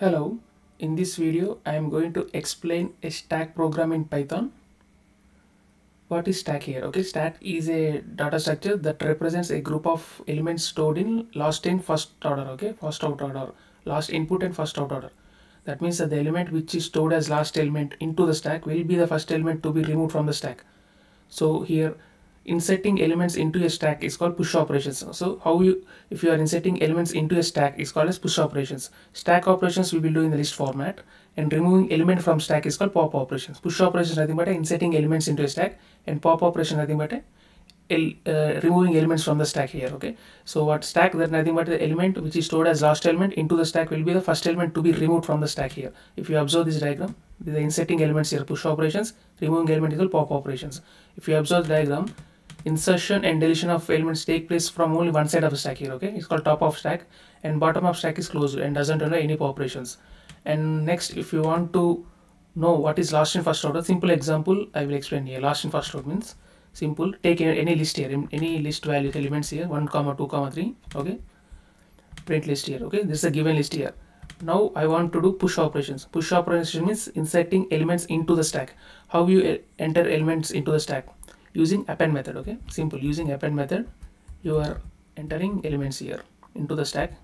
Hello, in this video I am going to explain a stack program in Python. What is stack here? Okay, stack is a data structure that represents a group of elements stored in last in first order, okay, first out order, last input and first out order. That means that the element which is stored as last element into the stack will be the first element to be removed from the stack. So here inserting elements into a stack is called push operations. So how you if you are inserting elements into a stack is called as push operations. Stack operations we will do in the list format. And removing element from stack is called pop operations. Push operations nothing but inserting elements into a stack and pop operation nothing but El, uh, removing elements from the stack here okay? So what stack that nothing but the element which is stored as last element into the stack will be the first element to be removed from the stack here. If you observe this diagram the inserting elements here push operations removing element is called pop operations. If you observe the diagram insertion and deletion of elements take place from only one side of the stack here okay? It's called top of stack and bottom of stack is closed and doesn't allow any operations. And next if you want to know what is last in first order simple example i will explain here. Last in first order means simple. Take any list here any list value elements here 1 comma 2 comma 3 okay? Print list here okay? This is a given list here. Now i want to do push operations. Push operation means inserting elements into the stack. How you enter elements into the stack using append method okay? Simple using append method you are entering elements here into the stack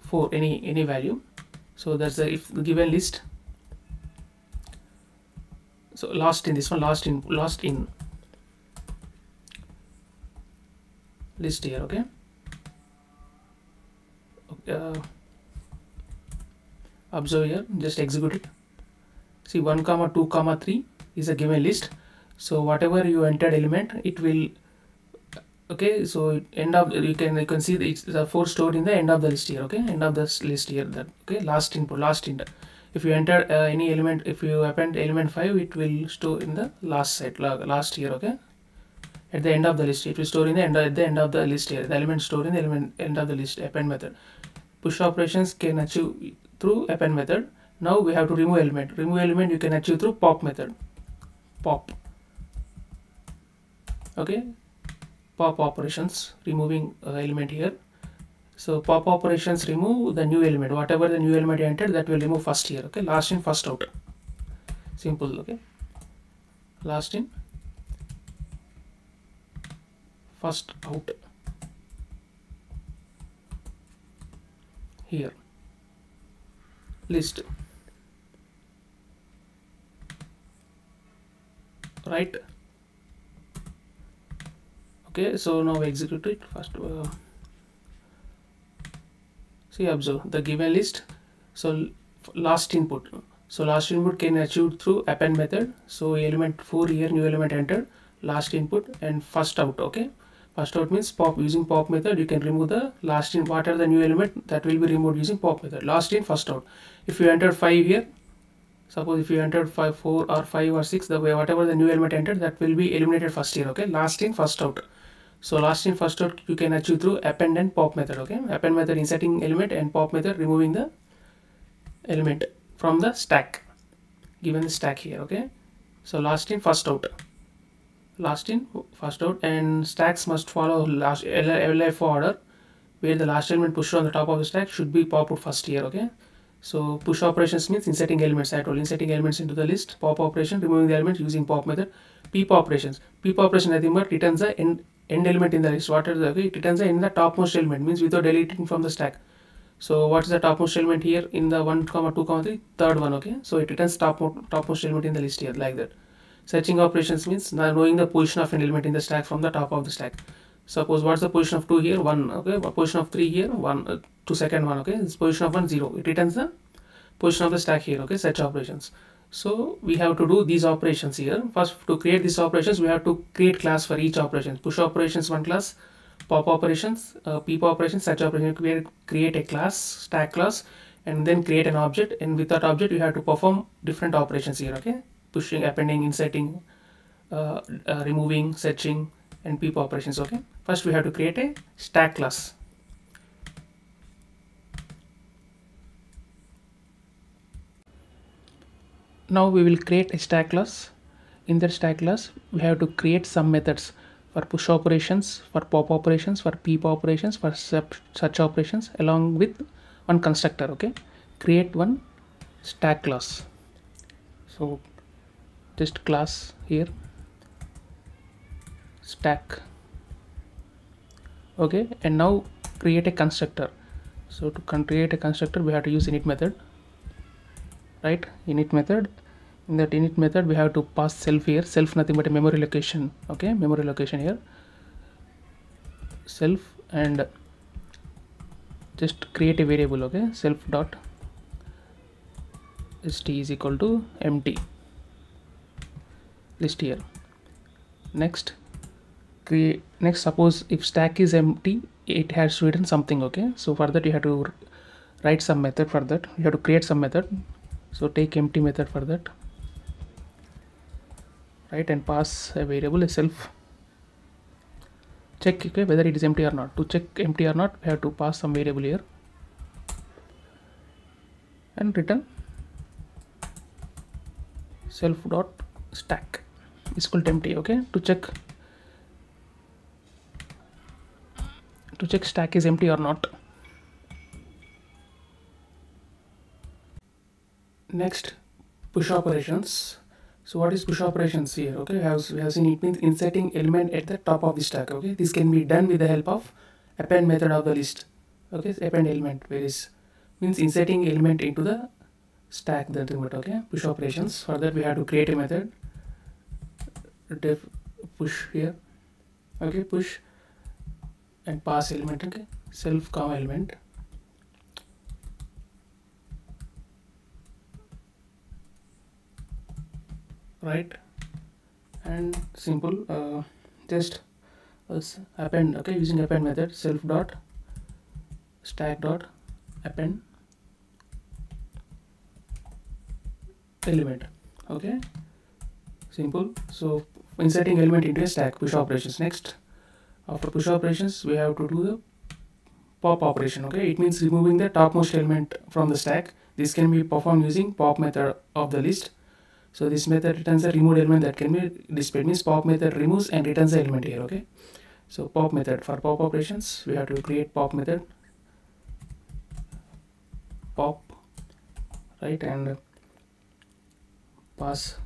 for any any value. So that's the if the given list so last in this one last in last in list here okay? Uh, observe here just execute it. See 1 comma 2 comma 3 is a given list. So whatever you entered element it will okay so end of you can you can see it's the four stored in the end of the list here okay? End of this list here that okay? Last input last input if you enter uh, any element if you append element 5 it will store in the last set last here okay? At the end of the list it will store in the end at the end of the list here. The element stored in the element end of the list append method. Push operations can achieve through append method. Now we have to remove element. Remove element you can achieve through pop method pop. Okay? Pop operations removing uh, element here. So pop operations remove the new element. Whatever the new element entered that will remove first here okay? Last in first out. Simple okay? Last in. First out. Here. List right. Okay so now execute it. First uh, see observe the given list. So last input. So last input can achieved through append method. So element 4 here new element entered. Last input and first out okay? First out means pop using pop method you can remove the last in what are the new element that will be removed using pop method. Last in first out. If you enter 5 here suppose if you entered 5 4 or 5 or 6 the way whatever the new element entered that will be eliminated first here okay? Last in first out. So last in first out you can achieve through append and pop method okay? Append method inserting element and pop method removing the element from the stack given the stack here okay? So last in first out. Last in first out and stacks must follow last LIFO order where the last element pushed on the top of the stack should be popped first here okay so push operations means inserting elements I told inserting elements into the list pop operation removing the elements using pop method peep operations. Peep operation nothing but returns the end, end element in the list. What are the okay it returns the in the topmost element means without deleting from the stack. So what is the topmost element here in the 1 comma 2 comma 3 third one okay? So it returns top topmost element in the list here like that. Searching operations means now knowing the position of an element in the stack from the top of the stack suppose what's the position of 2 here? 1 okay position of 3 here 1 uh, one okay? This position of 1 0 it returns the position of the stack here okay? Such operations. So we have to do these operations here. First to create these operations we have to create class for each operation. Push operations one class. Pop operations uh, peep operations such operation create create a class stack class and then create an object. And with that object you have to perform different operations here okay? Pushing appending inserting uh, uh, removing searching and peep operations okay? First we have to create a stack class. Now we will create a stack class. In that stack class we have to create some methods for push operations for pop operations for peep operations for search operations along with one constructor okay? Create one stack class. So just class here stack. Okay and now create a constructor. So to create a constructor we have to use init method right? Init method. In that init method we have to pass self here. Self nothing but a memory location. Okay memory location here. Self and just create a variable okay? Self dot st is equal to empty list here. Next create next suppose if stack is empty it has written something okay? So for that you have to write some method for that. You have to create some method. So take empty method for that. Right and pass a variable a self. Check okay, whether it is empty or not. To check empty or not we have to pass some variable here. And return. Self dot stack is equal empty okay? To check to check stack is empty or not. Next push operations. So what is push operations here? Okay we have, we have seen it means inserting element at the top of the stack okay? This can be done with the help of append method of the list okay? Append element where is means inserting element into the stack that method okay? Push operations. For that we have to create a method. Def push here okay? Push and pass element okay self comma element right and simple uh, just uh, append okay using append method self dot stack dot append element okay simple so inserting element into a stack push operations next after push operations we have to do the pop operation okay? It means removing the topmost element from the stack. This can be performed using pop method of the list. So this method returns a removed element that can be displayed means pop method removes and returns the element here okay? So pop method. For pop operations we have to create pop method. Pop right and pass.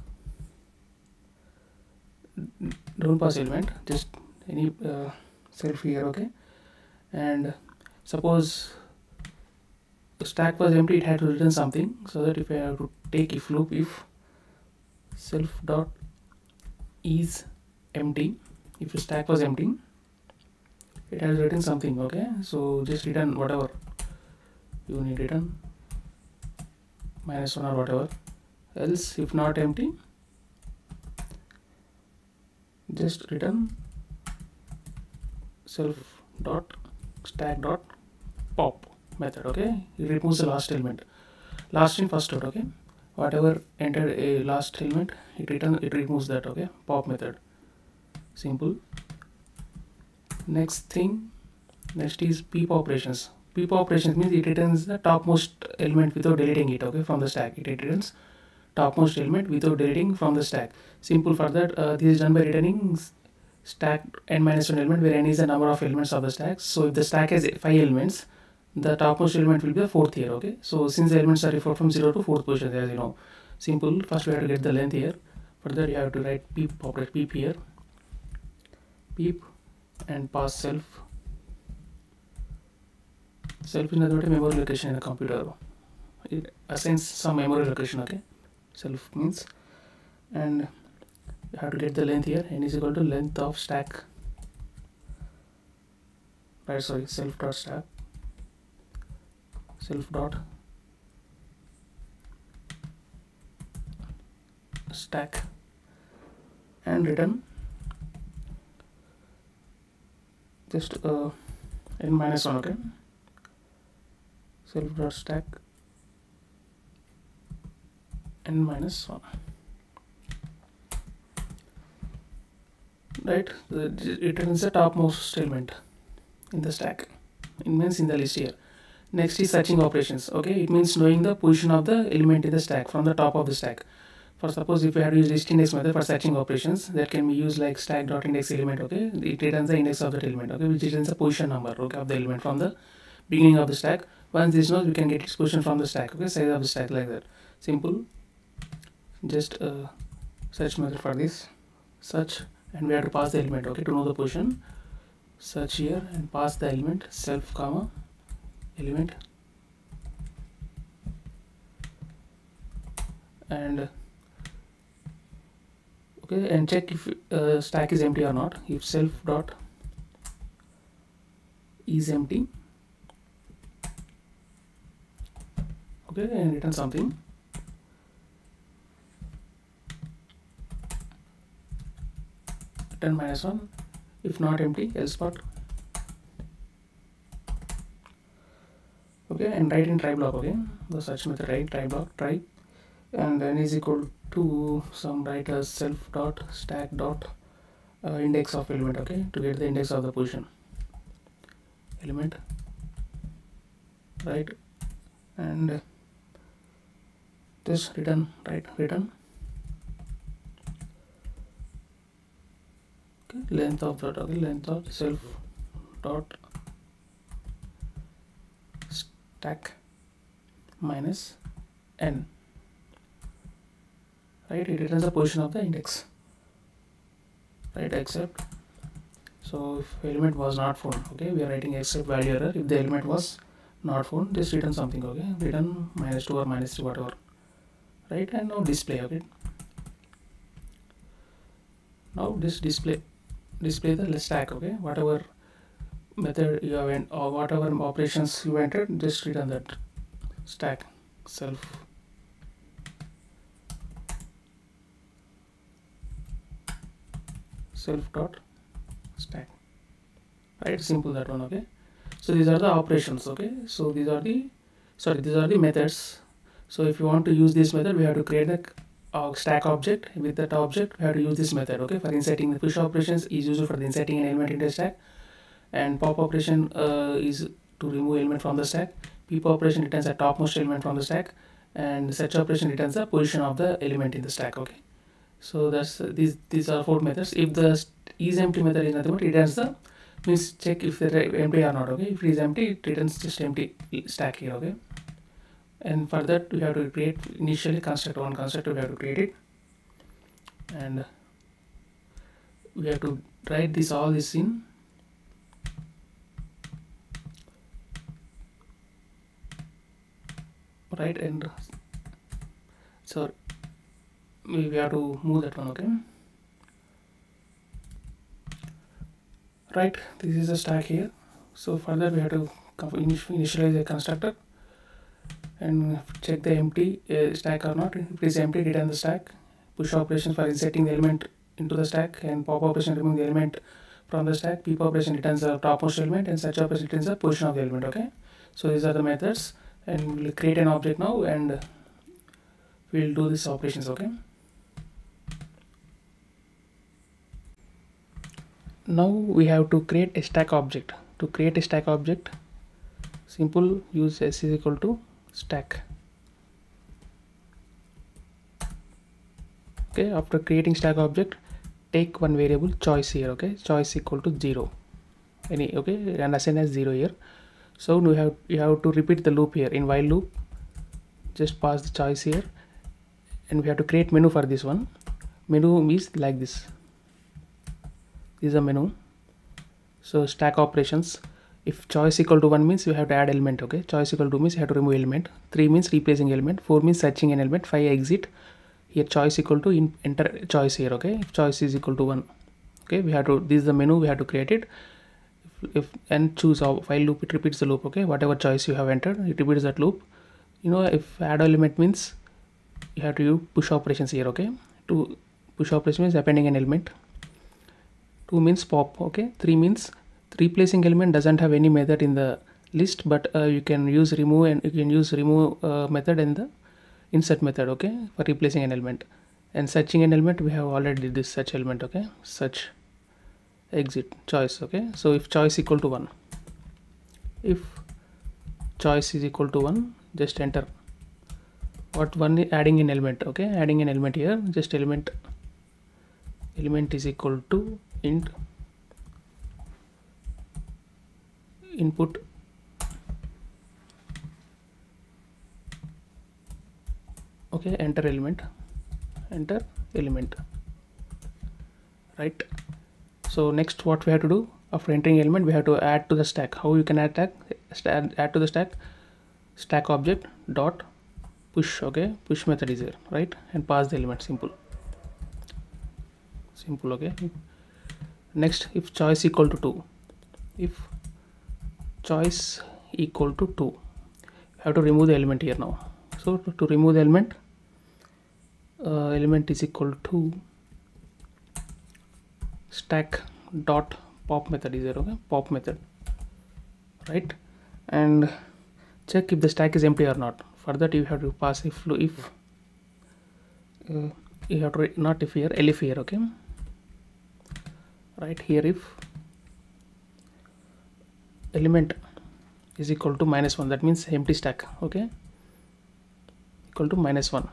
Don't pass element just any uh, self here okay? And suppose the stack was empty it had to return something so that if I have to take if loop if self dot is empty if the stack was empty it has written something okay? So just return whatever you need return minus one or whatever. Else if not empty just return self dot stack dot pop method okay? It removes the last element. Last in first out okay? Whatever entered a last element it return it removes that okay? Pop method. Simple. Next thing next is peep operations. Peep operations means it returns the topmost element without deleting it okay from the stack. It returns topmost element without deleting from the stack. Simple for that uh, this is done by returning stack n minus 1 element where n is the number of elements of the stack. So if the stack has five elements the topmost element will be the fourth here okay? So since the elements are referred from 0 to fourth position as you know simple first we have to get the length here. For that you have to write peep operate peep here. Peep and pass self. Self is nothing but a memory location in the computer. It assigns some memory location okay? Self means. And you have to get the length here n is equal to length of stack. Right sorry self dot stack. Self dot stack. And return. Just uh, n minus 1 okay? Self dot stack. N minus 1 right? It returns the topmost element in the stack. It means in the list here. Next is searching operations okay? It means knowing the position of the element in the stack from the top of the stack. For suppose if we had used list index method for searching operations that can be used like stack dot index element okay? It returns the index of that element okay? Which returns the position number okay of the element from the beginning of the stack. Once this knows we can get its position from the stack okay? Size of the stack like that. Simple. Just uh, search method for this. Search and we have to pass the element okay to know the position. Search here and pass the element self comma element. And okay and check if uh, stack is empty or not. If self dot is empty okay and return something return minus 1 if not empty else part okay and write in try block again the search method write try block try. And then is equal to some write as self dot stack dot uh, index of element okay? To get the index of the position. Element. Right. And this return right return length of dot okay length of self dot stack minus n. Right it returns the position of the index. Right except so if element was not found okay we are writing except value error. If the element was not found just return something okay return minus 2 or minus 3 whatever. Right and now display okay. Now this display display the list stack okay? Whatever method you have en- or whatever operations you entered just return that stack self. Self dot stack. Right simple that one okay? So these are the operations okay? So these are the sorry these are the methods. So if you want to use this method we have to create a uh, stack object. With that object we have to use this method okay? For inserting the push operations is used for the inserting an element into a stack. And pop operation uh, is to remove element from the stack. Peep operation returns the topmost element from the stack. And search operation returns the position of the element in the stack okay? So that's uh, these these are four methods. If the is empty method is nothing but returns the means check if they're empty or not okay? If it is empty it returns just empty stack here okay and for that we have to create initially construct one constructor we have to create it. And we have to write this all this in. Right and so we we have to move that one okay? Right this is a stack here. So further we have to initialize a constructor and check the empty uh, stack or not. If it is empty return the stack. Push operation for inserting the element into the stack and pop operation removing the element from the stack. Peep operation returns the topmost element and search operation returns the position of the element okay? So these are the methods. And we'll create an object now and we'll do these operations okay? Now we have to create a stack object. To create a stack object simple use s is equal to stack. Okay after creating stack object take one variable choice here okay? Choice equal to 0 any okay? And assign as 0 here. So we have you have to repeat the loop here. In while loop just pass the choice here. And we have to create menu for this one. Menu is like this. This is a menu. So stack operations if choice equal to 1 means you have to add element okay? Choice equal to 2 means you have to remove element. 3 means replacing element. 4 means searching an element. 5 exit. Here choice equal to in, enter choice here okay? If choice is equal to 1 okay? We have to this is the menu we have to create it. If, if and choose our while loop it repeats the loop okay? Whatever choice you have entered it repeats that loop. You know if add element means you have to use push operations here okay? To push operation means appending an element. 2 means pop okay? 3 means replacing element doesn't have any method in the list but uh, you can use remove and you can use remove uh, method and the insert method okay for replacing an element. And searching an element we have already did this search element okay search exit choice okay. So if choice equal to 1 if choice is equal to 1 just enter. What one is adding an element okay adding an element here just element element is equal to int input. Okay enter element. Enter element. Right. So next what we have to do? After entering element we have to add to the stack. How you can add tag add to the stack. Stack object dot push okay? Push method is here right? And pass the element simple. Simple okay? Next if choice equal to 2 if choice equal to 2 have to remove the element here now. So to, to remove the element uh, element is equal to stack dot pop method is there okay? Pop method right? And check if the stack is empty or not. For that you have to pass if if uh, you have to not if here elif here okay? Right here if element is equal to minus 1 that means empty stack okay? Equal to minus 1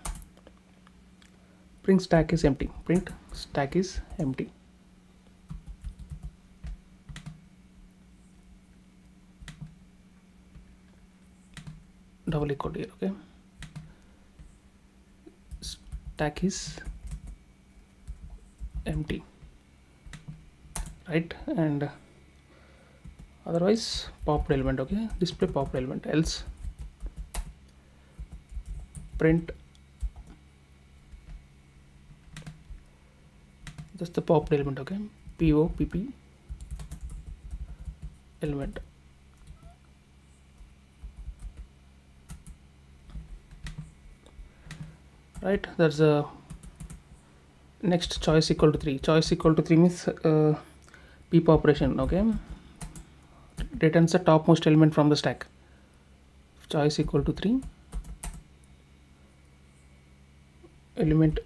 print stack is empty. Print stack is empty. Double equal here okay? Stack is empty. Right? And otherwise pop element okay? Display pop element else print. Just the pop element okay? Po pp element right that's a next choice equal to 3 choice equal to 3 means uh, peep operation okay returns the topmost element from the stack choice equal to 3 element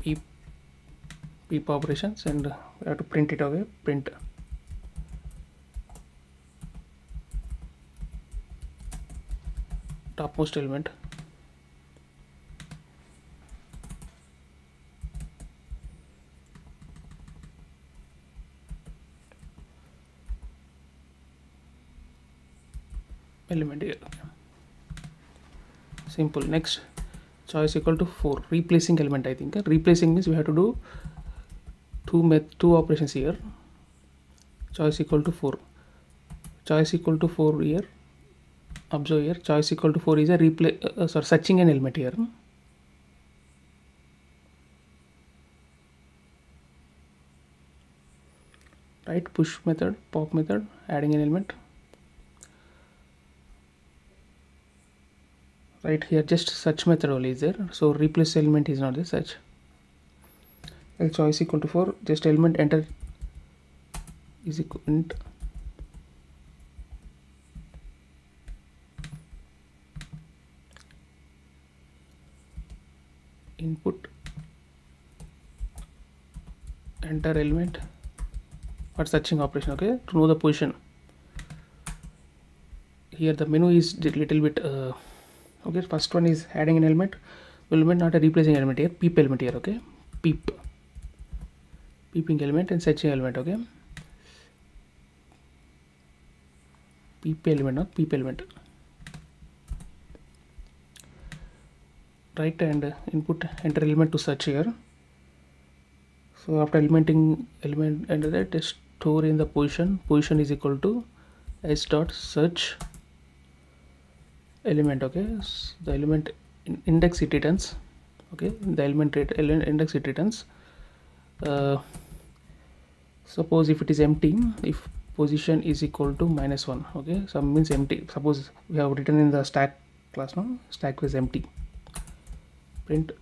peep peep operations and we have to print it away print topmost element element here simple next choice equal to 4 replacing element I think replacing means we have to do two met two operations here choice equal to 4 choice equal to 4 here observe here choice equal to 4 is a replace uh, uh, sorry searching an element here right push method pop method adding an element right here just search method only is there. So replace element is not the search and choice equal to 4 just element enter is equal int. Input. Enter element for searching operation okay? To know the position. Here the menu is little bit uh, okay first one is adding an element element not a replacing element here peep element here okay peep peeping element and searching element okay peep element not peep element right and input enter element to search here so after elementing element enter that is store in the position position is equal to s dot search element okay? So the element index it returns okay? The element element index it returns. Uh, suppose if it is empty if position is equal to minus 1 okay? So means empty. Suppose we have written in the stack class now stack was empty. Print.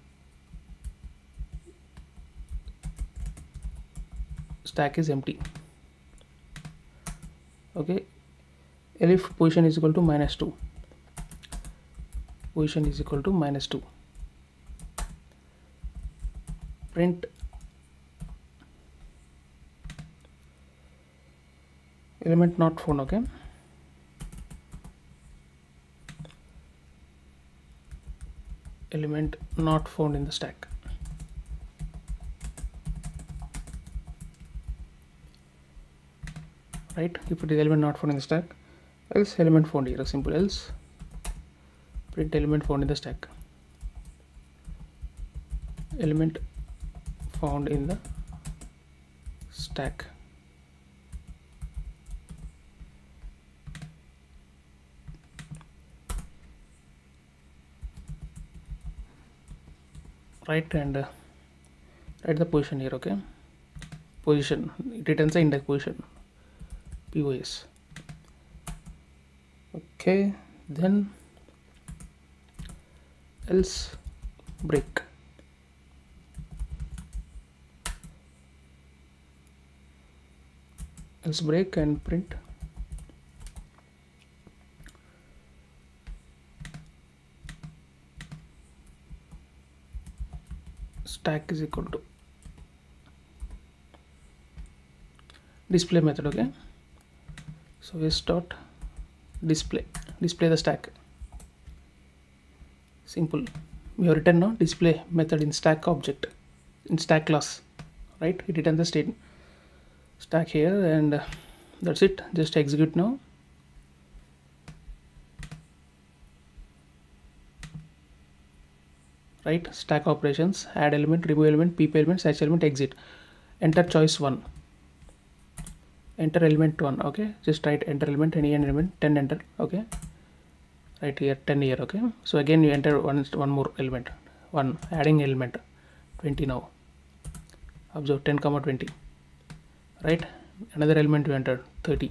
Stack is empty. Okay? Elif position is equal to minus 2 position is equal to minus 2 print. Element not found okay? Element not found in the stack. Right? If it is element not found in the stack else element found here simple else print element found in the stack. Element found in the stack. Right and uh, the position here okay? Position it returns the index position pos okay then else break. Else break and print. Stack is equal to display method okay? So we start display display the stack simple. We have written now display method in stack object in stack class right? It returns the state stack here and uh, that's it. Just execute now. Right? Stack operations add element remove element peep element search element exit. Enter choice one. Enter element one okay? Just write enter element any element 10 enter okay right here 10 here okay? So again you enter one one more element one adding element 20 now. Observe 10 comma 20 right? Another element you enter 30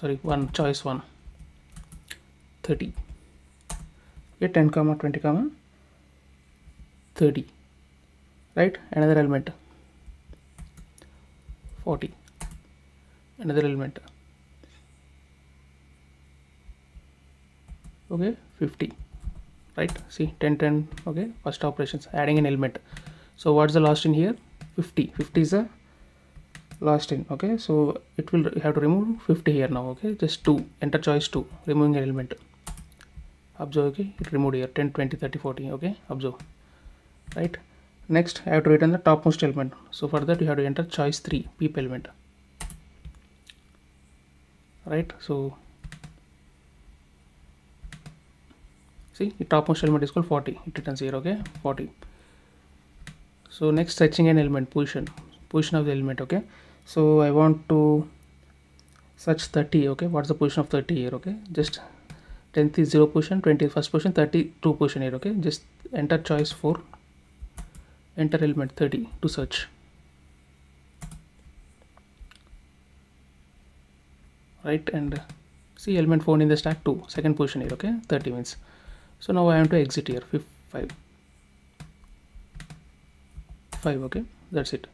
sorry one choice one 30 okay 10 comma 20 comma 30 right? Another element 40 another element okay 50 right? See 10 10 okay first operations adding an element. So what's the last in here? 50 50 is the last in okay? So it will have to remove 50 here now okay? Just 2 enter choice 2 removing an element. Observe okay? It removed here. 10 20 30 40 okay? Observe. Right? Next I have to return the topmost element. So for that you have to enter choice 3 peep element. Right? So see the topmost element is called 40 it returns here okay 40 so next searching an element position position of the element okay so I want to search 30 okay what's the position of 30 here okay just 10th is 0 position 20 is first position 32 position here okay just enter choice 4 enter element 30 to search right and see element found in the stack 2 second position here okay 30 means so now I have to exit here. 5 5 okay? That's it.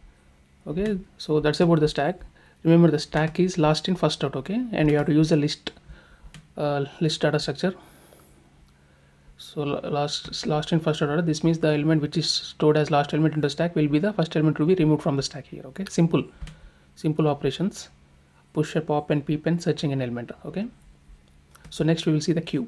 Okay? So that's about the stack. Remember the stack is last in first out okay? And you have to use the list uh, list data structure. So last last in first order this means the element which is stored as last element in the stack will be the first element to be removed from the stack here okay? Simple. Simple operations. Push a pop and peep and searching an element okay? So next we will see the queue